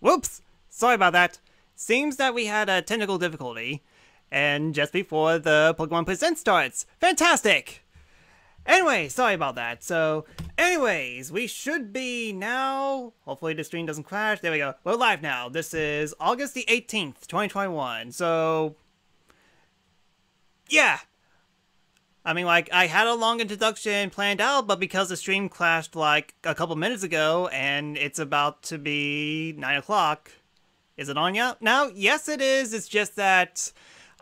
Whoops! Sorry about that. Seems that we had a technical difficulty. And just before the Pokemon Present starts. Fantastic! Anyway, sorry about that. So, anyways, we should be now. Hopefully, the stream doesn't crash. There we go. We're live now. This is August the 18th, 2021. So, yeah. I mean, like, I had a long introduction planned out, but because the stream clashed, like a couple minutes ago and it's about to be 9 o'clock. Is it on yet? Now, yes, it is. It's just that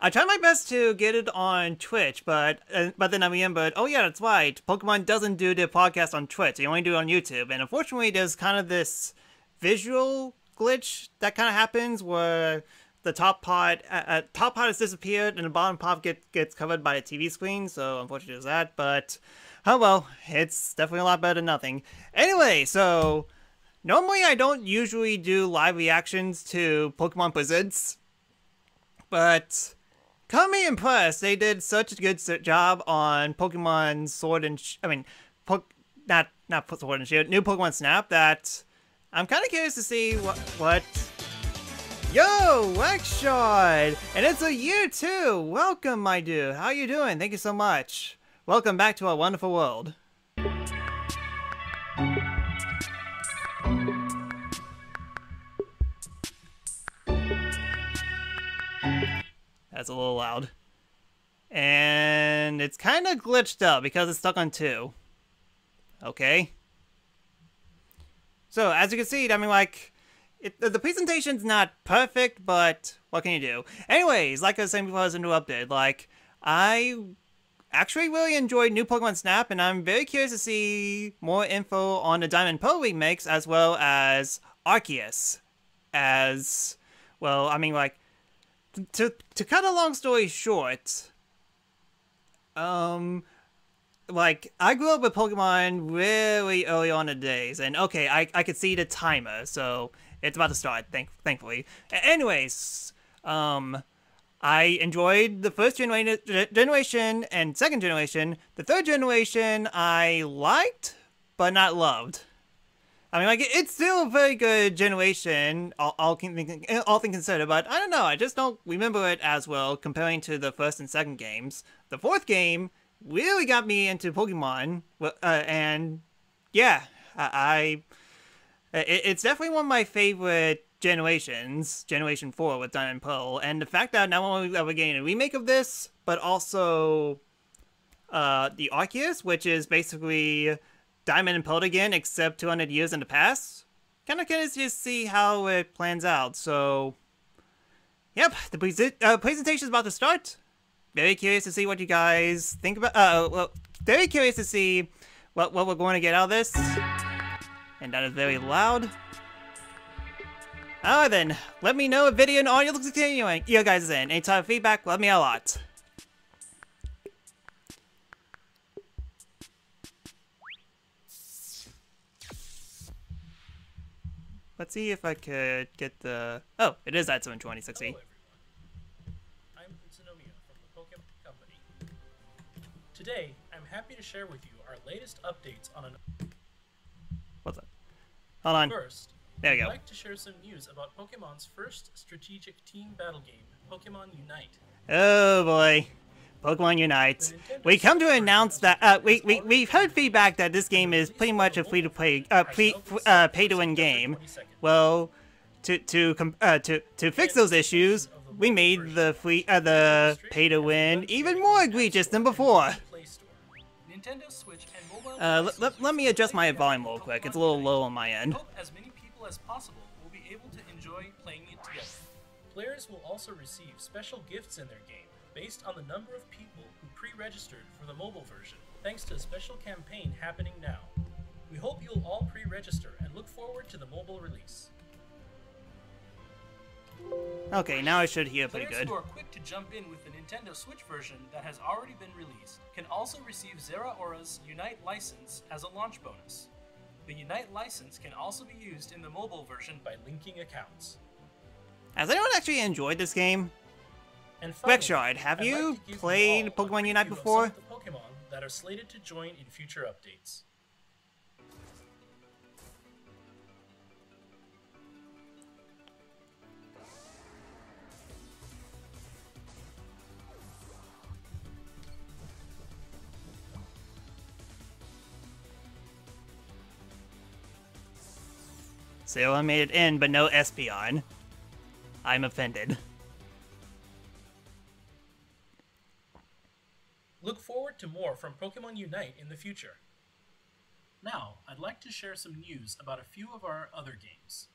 I tried my best to get it on Twitch, but uh, but then I remembered, oh yeah, that's right. Pokemon doesn't do their podcast on Twitch; they only do it on YouTube. And unfortunately, there's kind of this visual glitch that kind of happens where the top part uh, top part has disappeared and the bottom part get, gets covered by a TV screen. So unfortunately, there's that. But oh well, it's definitely a lot better than nothing. Anyway, so normally I don't usually do live reactions to Pokemon Presents, but Come be impressed. They did such a good job on Pokemon Sword and Sh I mean, po not not Sword and Shield, new Pokemon Snap that I'm kind of curious to see what what. Yo, Wexshard! And it's a year too! Welcome, my dude. How are you doing? Thank you so much. Welcome back to our wonderful world. That's a little loud. And it's kind of glitched up because it's stuck on 2. Okay. So, as you can see, I mean, like, it, the presentation's not perfect, but what can you do? Anyways, like I was saying before I was interrupted, like, I actually really enjoyed New Pokemon Snap, and I'm very curious to see more info on the Diamond Pearl remakes, as well as Arceus. As, well, I mean, like, to to cut a long story short, um, like I grew up with Pokemon really early on in the days, and okay, I I could see the timer, so it's about to start. Thank thankfully. Anyways, um. I enjoyed the first genera generation and second generation. The third generation I liked, but not loved. I mean, like it's still a very good generation, all, all, all things considered. But I don't know. I just don't remember it as well comparing to the first and second games. The fourth game really got me into Pokemon, uh, and yeah, I, I it, it's definitely one of my favorite generations. Generation four with Diamond and Pearl, and the fact that not only are we getting a remake of this, but also uh, the Arceus, which is basically Diamond and Pearl again, except 200 years in the past. Kind of curious to see how it plans out. So, yep, the pre uh, presentation is about to start. Very curious to see what you guys think about. Uh, well, very curious to see what what we're going to get out of this. And that is very loud. Alright then, let me know if video and audio looks continuing. You guys in. Any type of feedback, let me a lot. Let's see if I could get the... Oh, it is at 72060. I'm Utsunomiya from the Pokemon Company. Today, I'm happy to share with you our latest updates on an... What's up? Hold on. First, there we go. I'd like to share some news about Pokemon's first strategic team battle game, Pokemon Unite. Oh boy. Pokemon Unite. We come to announce that uh, we we we've heard feedback that this game is pretty much a free to play uh, pre, uh pay to win game. Well, to to uh, to to fix those issues, we made the free uh, the pay to win even more egregious than before. Uh, let, let me adjust my volume real quick. It's a little low on my end. As many people as possible will be able to enjoy playing it together. Players will also receive special gifts in their game based on the number of people who pre-registered for the mobile version, thanks to a special campaign happening now. We hope you'll all pre-register and look forward to the mobile release. Okay, now I should hear pretty Players good. who are quick to jump in with the Nintendo Switch version that has already been released can also receive Zeraora's Unite license as a launch bonus. The Unite license can also be used in the mobile version by linking accounts. Has anyone actually enjoyed this game? And finally, have I'd you like played you Pokemon Unite before? The Pokemon that are slated to join in future updates. Sarah made it in, but no Espeon. I'm offended. Look forward to more from Pokemon Unite in the future. Now, I'd like to share some news about a few of our other games.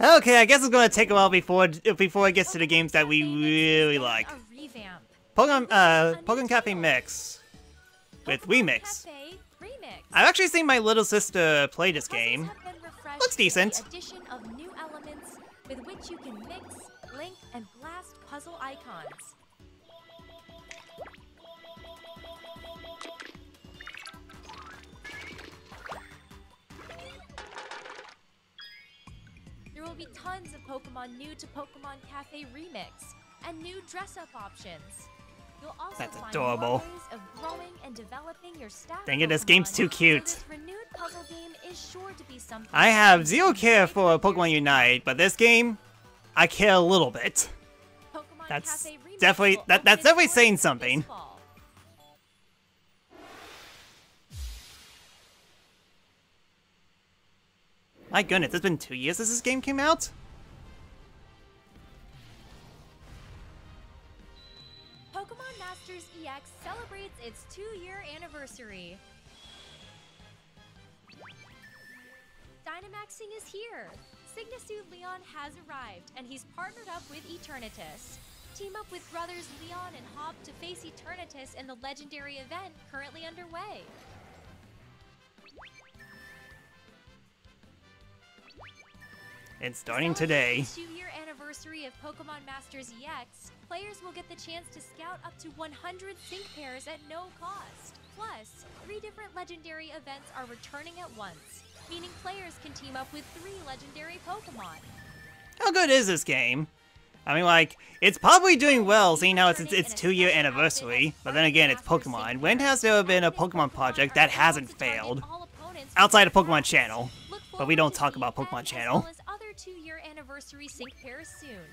okay, I guess it's gonna take a while before before it gets to the games that we really like. Pokemon, uh, Pokemon Cafe Mix with Remix. I've actually seen my little sister play this game. Looks decent. Addition of new elements with which you can mix, link, and blast puzzle icons. There will be tons of Pokemon new to Pokemon Cafe Remix and new dress-up options. That's adorable. ways of growing and developing your staff Dang it, this game's too so cute. puzzle game is sure to be something I have zero care for Pokemon Unite, but this game, I care a little bit. Pokemon That's definitely- that- that's definitely saying something. My goodness, it's been two years since this game came out? Its two-year anniversary. Dynamaxing is here. Signasu Leon has arrived, and he's partnered up with Eternatus. Team up with brothers Leon and Hop to face Eternatus in the legendary event currently underway. And starting today. Anniversary of Pokemon Masters EX, players will get the chance to scout up to 100 sync pairs at no cost. Plus, three different legendary events are returning at once, meaning players can team up with three legendary Pokemon. How good is this game? I mean, like, it's probably doing well, seeing how it's its, its two-year anniversary. But then again, it's Pokemon. When has there been a Pokemon project that hasn't failed? Outside of Pokemon Channel. But we don't talk about Pokemon Channel. As well as other two-year anniversary sync pairs soon.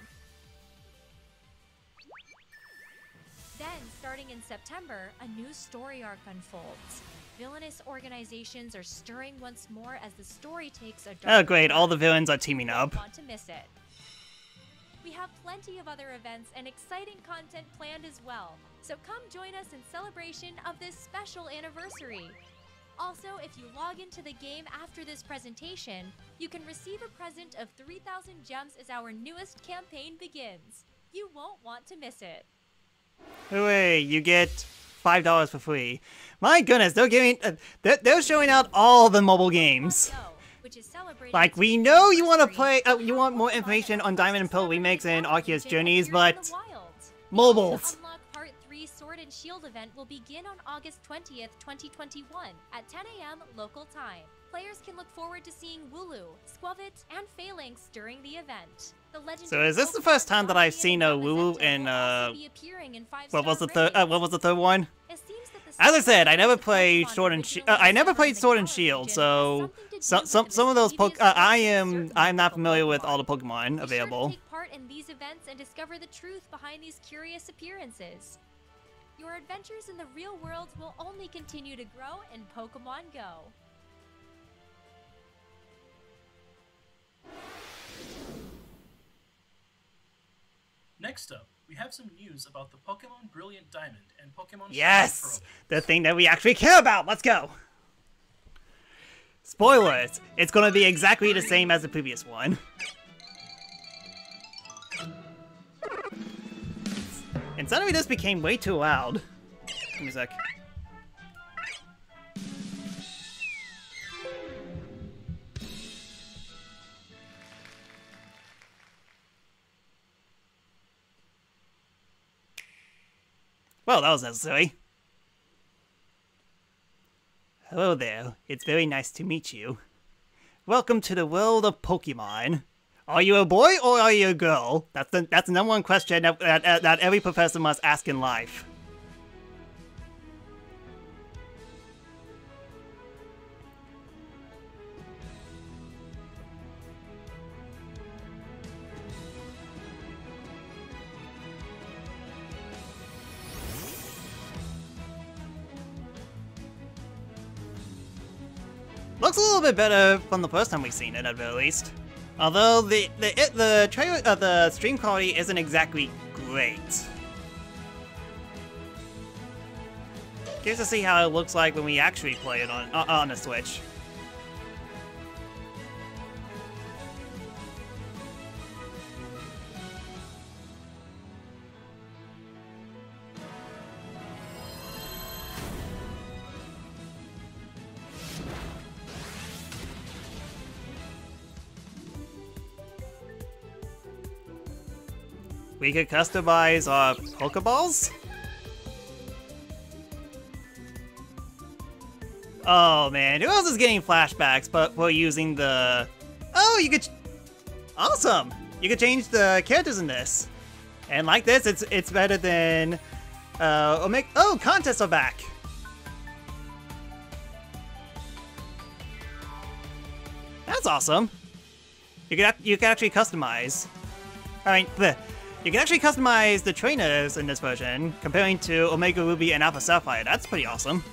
Then, starting in September, a new story arc unfolds. Villainous organizations are stirring once more as the story takes a dark Oh great, all the villains are teaming up. want to miss it. We have plenty of other events and exciting content planned as well, so come join us in celebration of this special anniversary. Also, if you log into the game after this presentation, you can receive a present of 3,000 gems as our newest campaign begins. You won't want to miss it. Hooray, you get five dollars for free. My goodness, they're giving, uh, they're, they're showing out all the mobile games. Pokemon Go, which is celebrating Like we know you want to play, uh, you want more information on Diamond and Pearl remakes and Arceus Journeys, but mobiles. Shield event will begin on August 20th, 2021 at 10 a.m. local time. Players can look forward to seeing Wooloo, Skwovet, and Falinks during the event. The So is this the first time that I've seen a Wooloo Zamazenta in, uh, in What was the third? Uh, what was the third one? It seems that the As I said, I never played Sword and Shield. Uh, I never played Sword and Shield, so has something to some some some of those mischievous Poke. Uh, I am I'm not familiar with all the Pokemon Be sure to available. take part in these events and discover the truth behind these curious appearances. Your adventures in the real world will only continue to grow in Pokemon Go. Next up, we have some news about the Pokemon Brilliant Diamond and Pokemon Yes, the thing that we actually care about. Let's go. Spoilers. It's gonna be exactly the same as the previous one. And suddenly this became way too loud. Give me a sec. Well, that was necessary. Hello there. It's very nice to meet you. Welcome to the world of Pokemon. Are you a boy or are you a girl? That's the that's the number one question that, that, that every professor must ask in life. looks a little bit better from the first time we've seen it, at the least. Although the the it, the uh, the stream quality isn't exactly great. Curious to see how it looks like when we actually play it on uh, on the Switch. We could customize our Pokeballs? Oh man, who else is getting flashbacks but we're using the... Oh, you could... Awesome! You could change the characters in this. And like this, it's it's better than... Uh, Omega... Oh, contests are back! That's awesome. You could you could actually customize. I mean, the you can actually customize the trainers in this version, comparing to Omega Ruby and Alpha Sapphire. That's pretty awesome.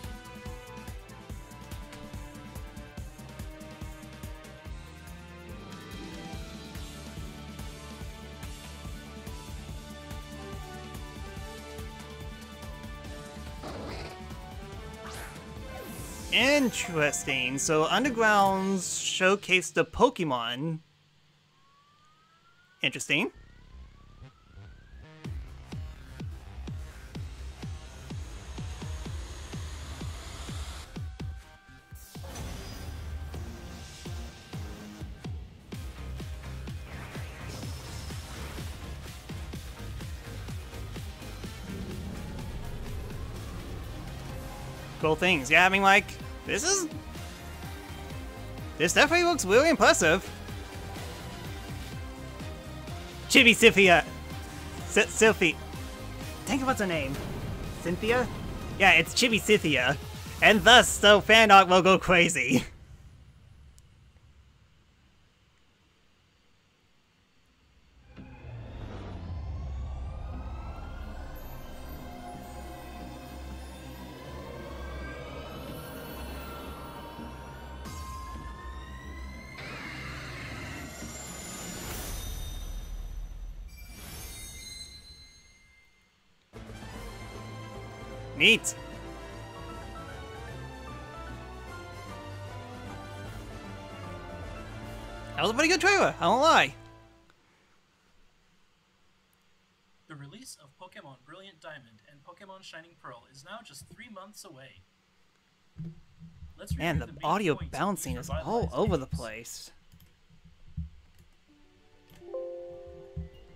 Interesting. So Undergrounds showcase the Pokemon. Interesting. Cool things. Yeah, I mean, like, this is... This definitely looks really impressive. Chibi Cynthia. S Sylphie. Think what's her name. Cynthia? Yeah, it's Chibi Cynthia. And thus, so fan art will go crazy. Neat. That was a pretty good trailer, I won't lie. The release of Pokemon Brilliant Diamond and Pokemon Shining Pearl is now just three months away. Let's Man, the, the audio bouncing is all over the place.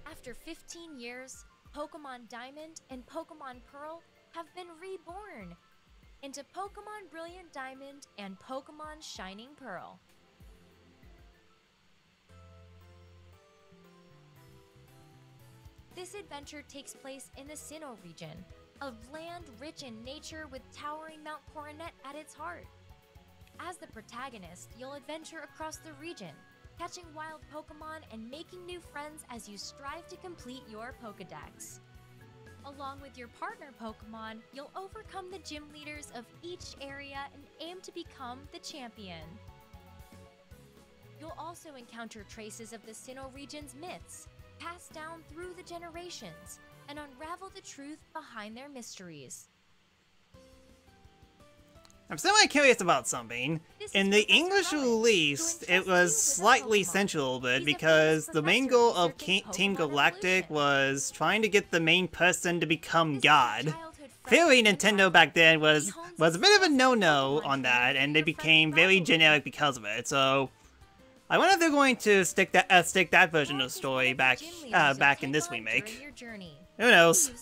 After 15 years, Pokemon Diamond and Pokemon Pearl have been reborn into Pokemon Brilliant Diamond and Pokemon Shining Pearl. This adventure takes place in the Sinnoh region, a land rich in nature with towering Mount Coronet at its heart. As the protagonist, you'll adventure across the region, catching wild Pokemon and making new friends as you strive to complete your Pokedex. Along with your partner Pokemon, you'll overcome the gym leaders of each area and aim to become the champion. You'll also encounter traces of the Sinnoh region's myths, passed down through the generations, and unravel the truth behind their mysteries. I'm semi-curious about something. In the English release, it was slightly little bit because the main goal of Team Galactic was trying to get the main person to become God. Clearly, Nintendo back then was was a bit of a no-no on that, and they became very generic because of it. So, I wonder if they're going to stick that uh, stick that version of the story back uh, back in this remake. Who knows?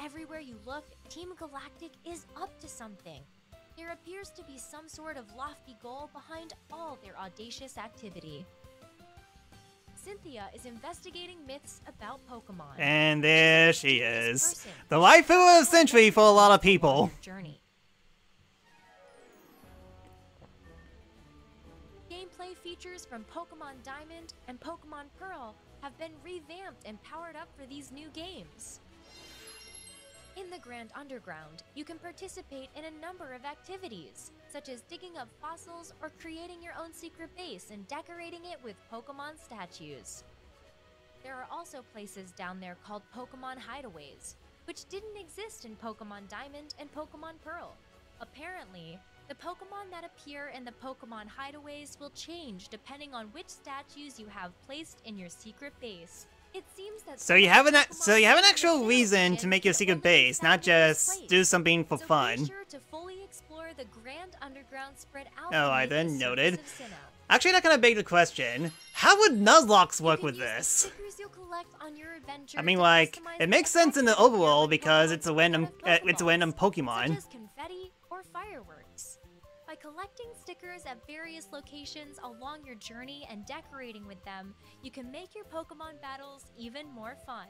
Everywhere you look, Team Galactic is up to something. There appears to be some sort of lofty goal behind all their audacious activity. Cynthia is investigating myths about Pokemon. And there she is. The life of a century for a lot of people. Journey. Gameplay features from Pokemon Diamond and Pokemon Pearl have been revamped and powered up for these new games. In the Grand Underground, you can participate in a number of activities, such as digging up fossils or creating your own secret base and decorating it with Pokemon statues. There are also places down there called Pokemon Hideaways, which didn't exist in Pokemon Diamond and Pokemon Pearl. Apparently, the Pokemon that appear in the Pokemon Hideaways will change depending on which statues you have placed in your secret base. It seems that So you have an so you have an actual reason to make your secret base, not found in this just do something for fun. Be sure to fully explore the Grand Underground spread out Oh, I then noted. Actually, that kind of begged the question: How would Nuzlocke work with this? stickers you'll collect on your adventure I mean, like, it makes sense in the overall because it's a random, uh, it's a random Pokemon. Collecting stickers at various locations along your journey and decorating with them, you can make your Pokemon battles even more fun.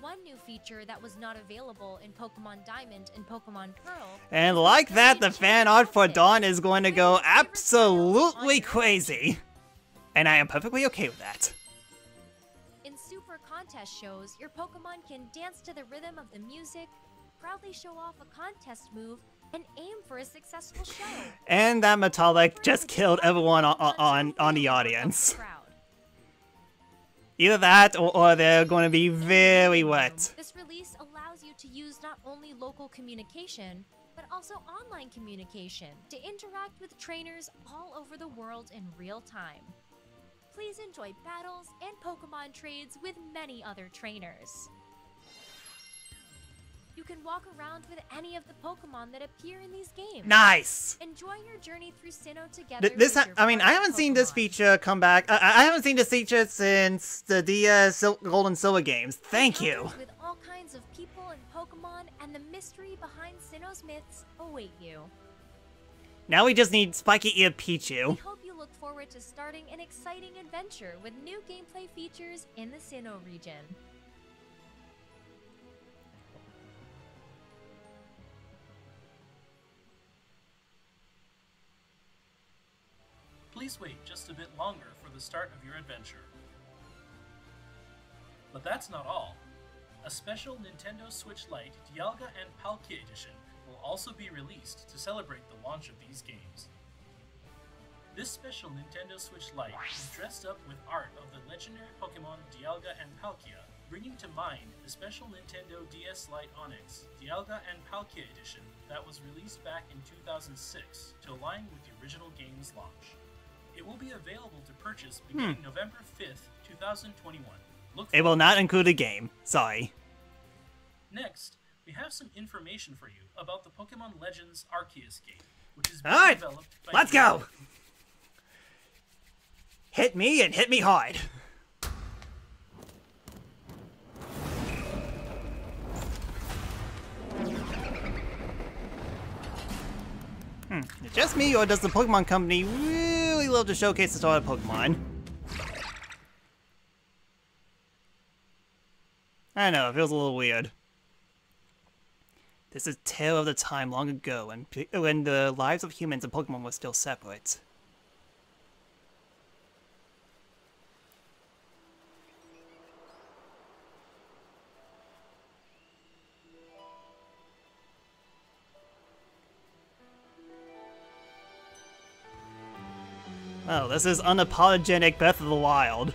One new feature that was not available in Pokemon Diamond and Pokemon Pearl. And like that, the fan art for. Dawn is going to go your favorite styles on absolutely crazy. And I am perfectly okay with that. In super contest shows, your Pokemon can dance to the rhythm of the music, proudly show off a contest move, and aim for a successful show. And that Metallic just killed everyone on, on, on, the audience. Either that, or, or they're going to be very wet. This release allows you to use not only local communication, but also online communication to interact with trainers all over the world in real time. Please enjoy battles and Pokemon trades with many other trainers. You can walk around with any of the Pokemon that appear in these games. Nice! Enjoy your journey through Sinnoh together. Th- This, I mean, I haven't seen this feature come back. I, I haven't seen this feature since the DS Sil- Gold and Silver games. Thank you. With all kinds of people and Pokemon, and the mystery behind Sinnoh's myths await you. Now we just need Spiky Ear We Pichu. hope you look forward to starting an exciting adventure with new gameplay features in the Sinnoh region. Please wait just a bit longer for the start of your adventure. But that's not all. A special Nintendo Switch Lite Dialga and Palkia Edition will also be released to celebrate the launch of these games. This special Nintendo Switch Lite is dressed up with art of the legendary Pokemon Dialga and Palkia, bringing to mind the special Nintendo DS Lite Onyx Dialga and Palkia Edition that was released back in 2006 to align with the original game's launch. It will be available to purchase beginning November 5th, 2021. Look It will not include a game. Sorry. Next, we have some information for you about the Pokemon Legends Arceus game, which is being Alright, developed by let's Nintendo. go! Hit me and hit me hard. Hmm, is it just me, or does the Pokemon Company love to showcase star of Pokemon? I know, it feels a little weird. This is tale of the time long ago when, when the lives of humans and Pokemon were still separate. This is unapologetic Breath of the Wild.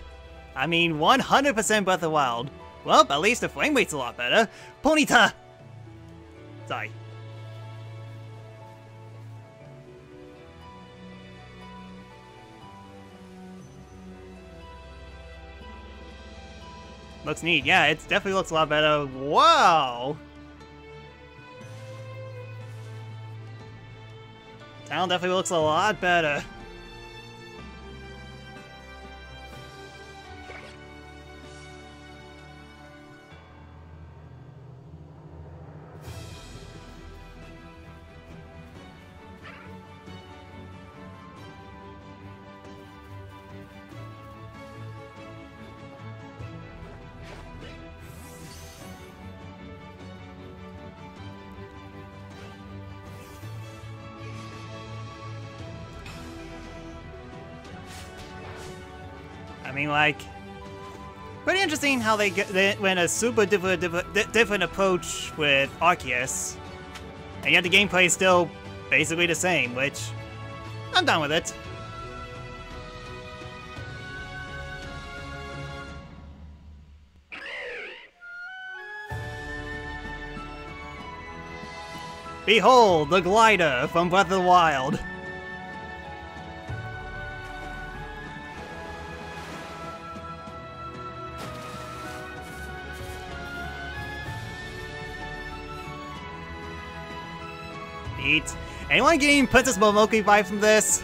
I mean, 100% Breath of the Wild. Well, at least the frame rate's a lot better. Ponyta! Sorry. Looks neat. Yeah, it definitely looks a lot better. Wow! Town definitely looks a lot better. Like, Pretty interesting how they, get, they went a super different, different, different approach with Arceus. And yet the gameplay is still basically the same, which I'm done with it. Behold, the glider from Breath of the Wild. Neat. Anyone getting Princess Mononoke vibe from this?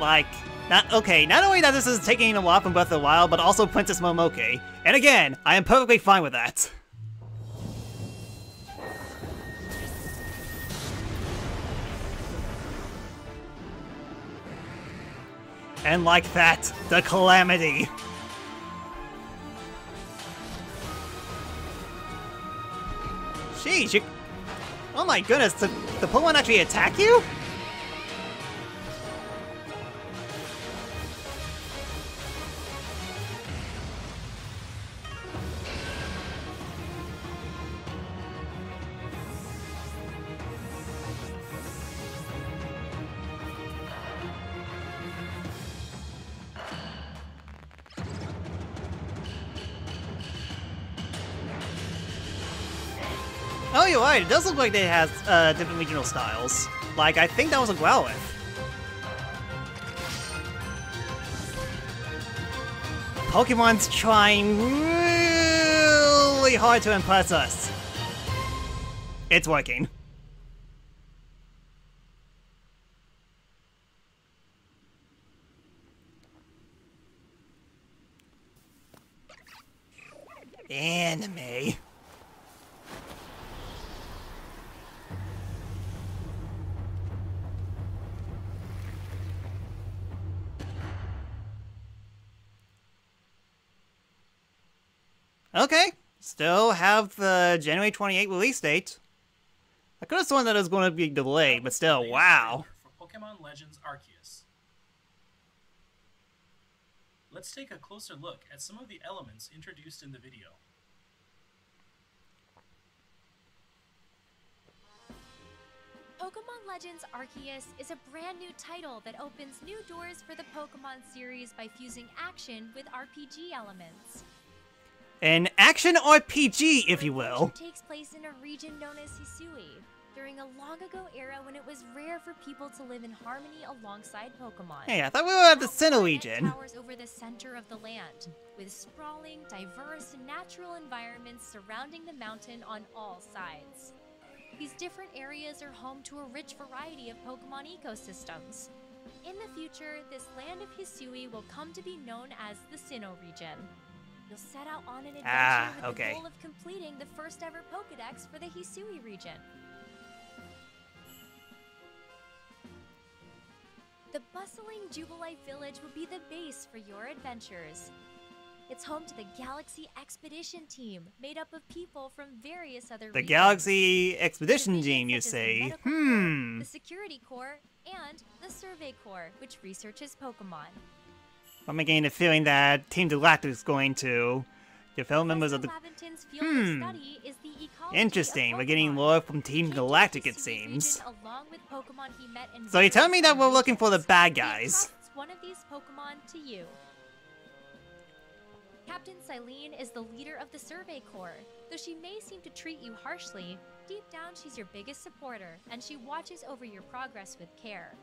Like, not okay, not only that this is taking a lot from Breath of the Wild, but also Princess Mononoke. And again, I am perfectly fine with that. And like that, the Calamity. Jeez, you... Oh my goodness, the, the Pokemon actually attack you? Oh, you're right. It does look like they has uh, different regional styles. Like, I think that was a Growlithe. Pokemon's trying really hard to impress us. It's working. Anime. Okay, still have the January 28 release date. I could have sworn that it was going to be delayed, but still, wow. For Pokemon Legends Arceus. Let's take a closer look at some of the elements introduced in the video. Pokemon Legends Arceus is a brand new title that opens new doors for the Pokemon series by fusing action with RPG elements. An action RPG, if you will. takes place in a region known as Hisui, during a long ago era when it was rare for people to live in harmony alongside Pokemon. Hey, I thought we were at the Sinnoh region. towers over the center of the land, with sprawling, diverse, natural environments surrounding the mountain on all sides. These different areas are home to a rich variety of Pokemon ecosystems. In the future, this land of Hisui will come to be known as the Sinnoh region. You'll set out on an adventure Ah, with okay. the goal of completing the first ever Pokedex for the Hisui region. The bustling Jubilife Village will be the base for your adventures. It's home to the Galaxy Expedition Team, made up of people from various other regions The regions. Galaxy Expedition Team, you as the say? Corps, Hmm. The Security Corps, and the Survey Corps, which researches Pokemon. I'm getting the feeling that Team Galactic is going to members of the. Professor Hmm. of study is the ecology Interesting. We're getting lore from Team He came to Galactic, it seems. region along with Pokemon he met in So you're telling me that we're looking for the bad guys? one of these Pokemon to you. Captain Cyllene is the leader of the Survey Corps. Though she may seem to treat you harshly, deep down she's your biggest supporter, and she watches over your progress with care.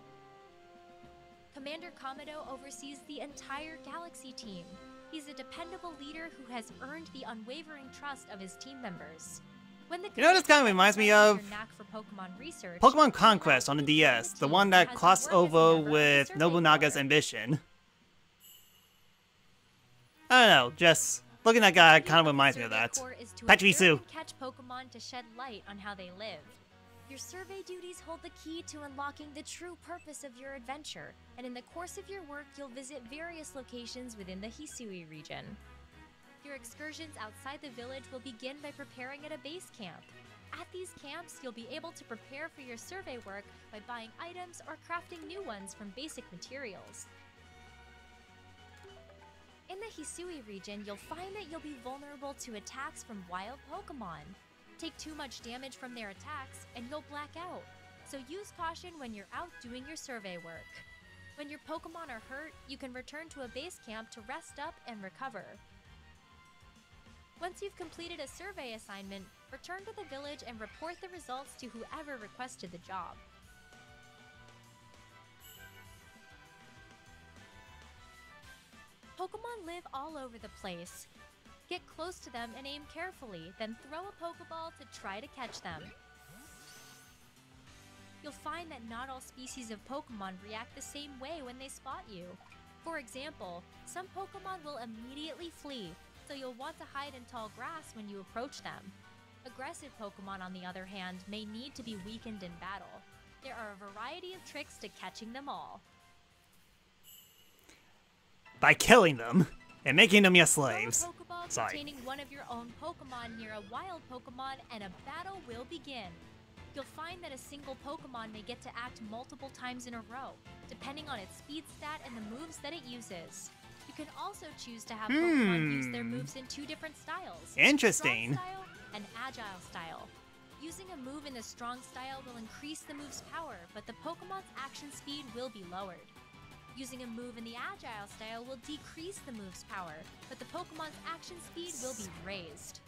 Commander Kamado oversees the entire Galaxy team. He's a dependable leader who has earned the unwavering trust of his team members. When the You know what this kinda reminds me of? knack for Pokemon research, Pokemon Conquest on the DS, the one that crossed work as a over of with Nobunaga's Corps. ambition. I don't know, just looking at that guy kind of reminds me of that. Corps is to Patchy observe Sue. Catch Pokemon to shed light on how they live. Your survey duties hold the key to unlocking the true purpose of your adventure, and in the course of your work, you'll visit various locations within the Hisui region. Your excursions outside the village will begin by preparing at a base camp. At these camps, you'll be able to prepare for your survey work by buying items or crafting new ones from basic materials. In the Hisui region, you'll find that you'll be vulnerable to attacks from wild Pokemon. Take too much damage from their attacks, and you'll black out. So use caution when you're out doing your survey work. When your Pokemon are hurt, you can return to a base camp to rest up and recover. Once you've completed a survey assignment, return to the village and report the results to whoever requested the job. Pokemon live all over the place. Get close to them and aim carefully, then throw a Pokeball to try to catch them. You'll find that not all species of Pokemon react the same way when they spot you. For example, some Pokemon will immediately flee, so you'll want to hide in tall grass when you approach them. Aggressive Pokemon, on the other hand, may need to be weakened in battle. There are a variety of tricks to catching them all. By killing them and making them your a slaves. Pokeball Sorry. containing one of your own Pokemon near a wild Pokemon, and a battle will begin. You'll find that a single Pokemon may get to act multiple times in a row, depending on its speed stat and the moves that it uses. You can also choose to have Pokemon use their Hmm. moves in two different styles Interesting. Strong style and Agile style. Using a move in the Strong style will increase the move's power, but the Pokemon's action speed will be lowered. Using a move in the Agile style will decrease the move's power, but the Pokemon's action speed will be raised.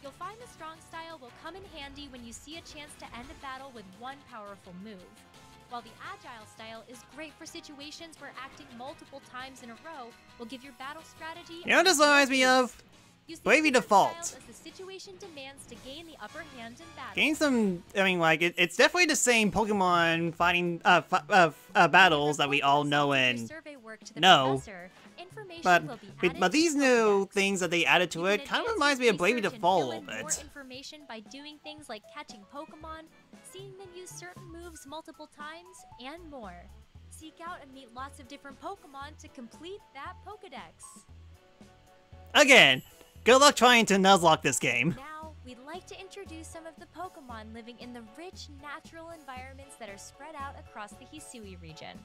You'll find the Strong style will come in handy when you see a chance to end a battle with one powerful move. While the Agile style is great for situations where acting multiple times in a row will give your battle strategy. You know what this reminds me of? Use the Bravely different Default. Styles As the situation demands to gain the upper hand in battle. Gain some. I mean, like it, it's definitely the same Pokemon fighting uh, uh, uh battles that we all know and Survey work to the know. but but, these new things that they added to it kind of reminds me of Bravely Default a little in More bit. information by doing things like catching Pokemon, seeing them use certain moves multiple times, and more. Seek out and meet lots of different Pokemon to complete that Pokedex. Again, good luck trying to nuzlocke this game. Now, we'd like to introduce some of the Pokemon living in the rich natural environments that are spread out across the Hisui region.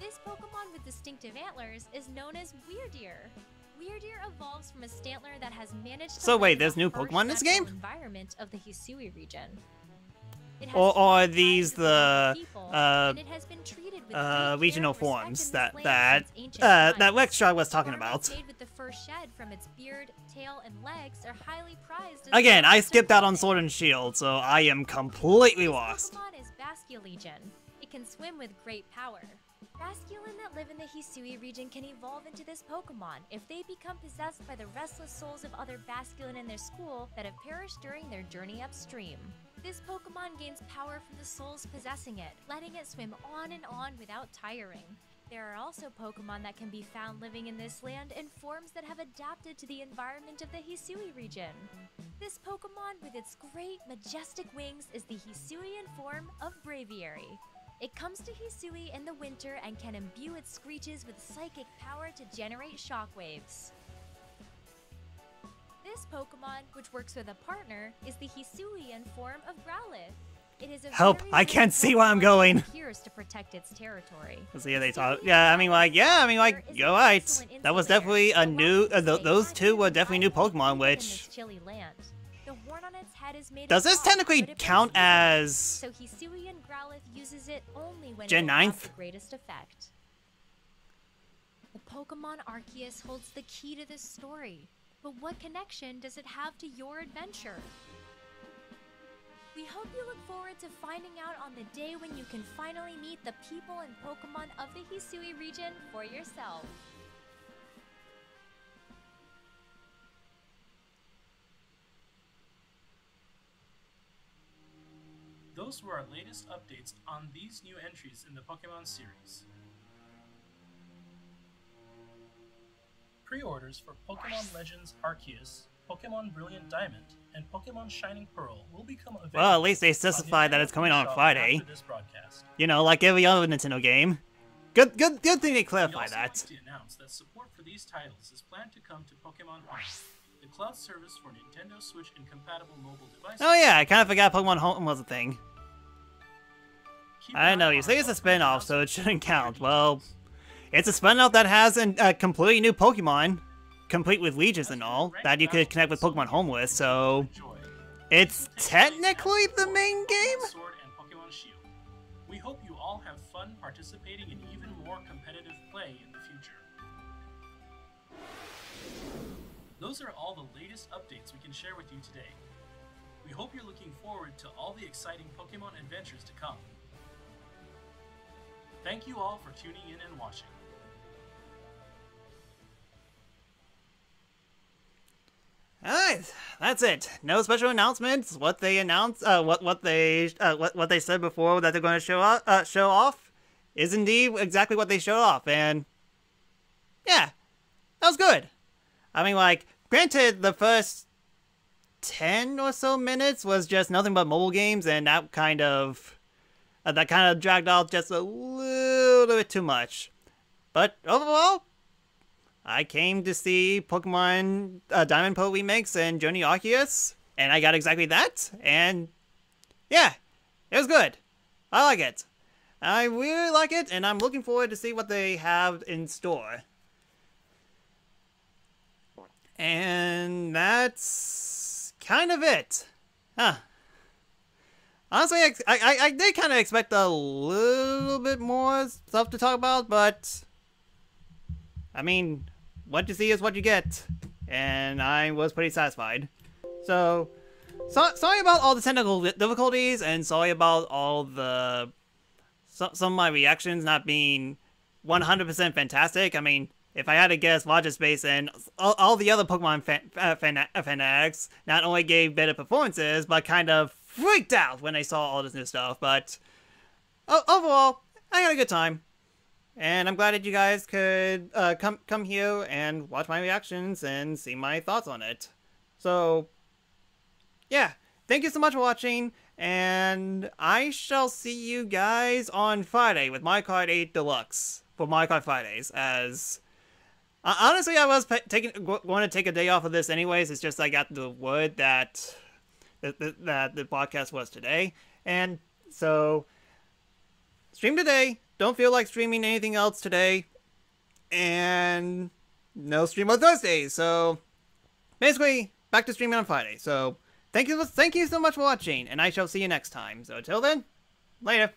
This Pokemon with distinctive antlers is known as Wyrdeer. Wyrdeer evolves from a Stantler that has managed to So wait, there's the new Pokemon in this game? Environment of the Hisui region. Or- or are these the, uh, and it has been treated with Uh, regional care and respect forms that that uh that times. Was talking about. made with the fur shed from its beard, tail, and legs are highly prized. as Again, I skipped out on. Sword and Shield, so I am completely lost. Pokemon is Basculegion. It can swim with great power. Basculin that live in the Hisui region can evolve into this Pokemon if they become possessed by the restless souls of other Basculin in their school that have perished during their journey upstream. This Pokemon gains power from the souls possessing it, letting it swim on and on without tiring. There are also Pokemon that can be found living in this land in forms that have adapted to the environment of the Hisui region. This Pokemon with its great, majestic wings is the Hisuian form of Braviary. It comes to Hisui in the winter and can imbue its screeches with psychic power to generate shockwaves. This Pokemon, which works with a partner, is the Hisuian form of Growlithe. It is a Help, I can't see where I'm going. appears to protect its territory. So yeah, they talk. Yeah, I mean, like, yeah, I mean, like, you're right. That was definitely a new. Uh, th- those two were definitely new Pokemon. Which this chilly land. The horn on its head is made does this technically count as? So Hisuian Growlithe uses it only when Gen it will have ninth? the greatest effect. The Pokemon Arceus holds the key to this story, but what connection does it have to your adventure? We hope you look forward to finding out on the day when you can finally meet the people and Pokemon of the Hisui region for yourself. Those were our latest updates on these new entries in the Pokemon series. Pre-orders for Pokemon Legends Arceus, Pokemon Brilliant Diamond, and Pokemon Shining Pearl will become available. Well, at least they specified that it's coming on Friday. This broadcast. You know, like every other Nintendo game. Good, good, good thing they We clarified that. want to announce that support for these titles is planned to come to Pokemon Home, the cloud service for Nintendo Switch and compatible mobile devices. Oh yeah, I kind of forgot Pokemon Home was a thing. Keep I know you say it's a upcoming spin-off, so it shouldn't count. Well, details. It's a spin-off that has a completely new Pokemon. complete with leeches and all that you could connect with Pokemon Home with. So it's technically the main game. Sword and Pokemon Shield. We hope you all have fun participating in even more competitive play in the future. Those are all the latest updates we can share with you today. We hope you're looking forward to all the exciting Pokemon adventures to come. Thank you all for tuning in and watching. Alright, that's it. No special announcements. What they announced, uh, what what they uh, what what they said before that they're going to show off, uh, show off, is indeed exactly what they showed off, and yeah, that was good. I mean, like, granted, the first ten or so minutes was just nothing but mobile games, and that kind of uh, that kind of dragged out just a little bit too much. But overall, I came to see Pokemon uh, Diamond Pearl remakes and Journey Arceus, and I got exactly that. And yeah, it was good. I like it. I really like it, and I'm looking forward to see what they have in store. And that's kind of it. Huh. Honestly, I, I, I did kind of expect a little bit more stuff to talk about, but I mean, what you see is what you get, and I was pretty satisfied. So, so sorry about all the technical difficulties, and sorry about all the so, some of my reactions not being 100% fantastic. I mean, if I had to guess, Rogersbase and all, all the other Pokemon fan, uh, fan, uh, fanatics not only gave better performances, but kind of freaked out when they saw all this new stuff. But o- overall, I had a good time and I'm glad that you guys could uh, come come here and watch my reactions and see my thoughts on it. So, yeah, thank you so much for watching, and I shall see you guys on Friday with Mario Kart 8 Deluxe for Mario Kart Fridays. As uh, honestly, I was taking going to take a day off of this anyways. It's just I got the word that that, that the podcast was today, and so stream today don't feel like streaming anything else today. And no stream on Thursday. So basically, back to streaming on Friday. So thank you, thank you so much for watching, and I shall see you next time. So until then, later.